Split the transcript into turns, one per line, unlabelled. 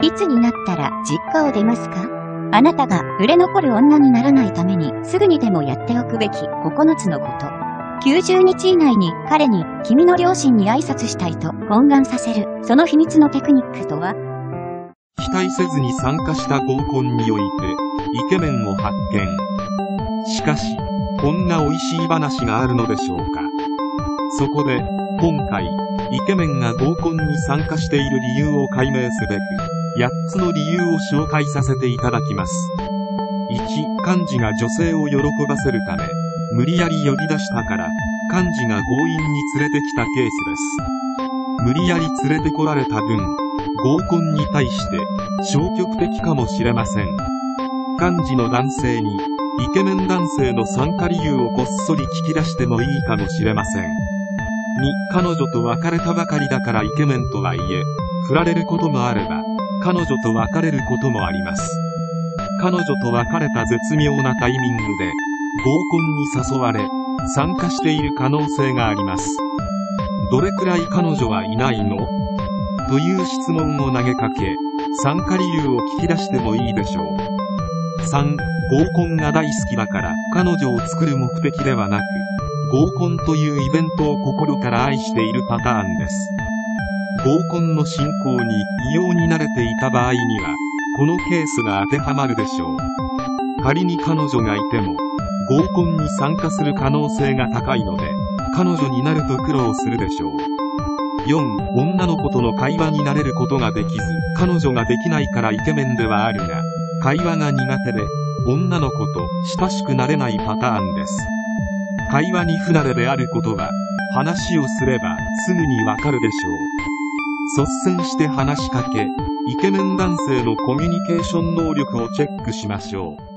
いつになったら実家を出ますか？あなたが売れ残る女にならないためにすぐにでもやっておくべき9つのこと。90日以内に彼に君の両親に挨拶したいと懇願させるその秘密のテクニックとは？
期待せずに参加した合コンにおいてイケメンを発見。しかし、こんな美味しい話があるのでしょうか？そこで、今回、イケメンが合コンに参加している理由を解明すべく、8つの理由を紹介させていただきます。1、幹事が女性を喜ばせるため、無理やり呼び出したから、幹事が強引に連れてきたケースです。無理やり連れてこられた分、合コンに対して消極的かもしれません。幹事の男性に、イケメン男性の参加理由をこっそり聞き出してもいいかもしれません。2、彼女と別れたばかりだからイケメンとはいえ、振られることもあれば、彼女と別れることもあります。彼女と別れた絶妙なタイミングで、合コンに誘われ、参加している可能性があります。どれくらい彼女はいないの？という質問を投げかけ、参加理由を聞き出してもいいでしょう。3、合コンが大好きだから彼女を作る目的ではなく、合コンというイベントを心から愛しているパターンです。合コンの進行に異様に慣れていた場合には、このケースが当てはまるでしょう。仮に彼女がいても、合コンに参加する可能性が高いので、彼女になると苦労するでしょう。4、女の子との会話になれることができず、彼女ができないからイケメンではあるが、会話が苦手で、女の子と親しくなれないパターンです。会話に不慣れであることは、話をすればすぐにわかるでしょう。率先して話しかけ、イケメン男性のコミュニケーション能力をチェックしましょう。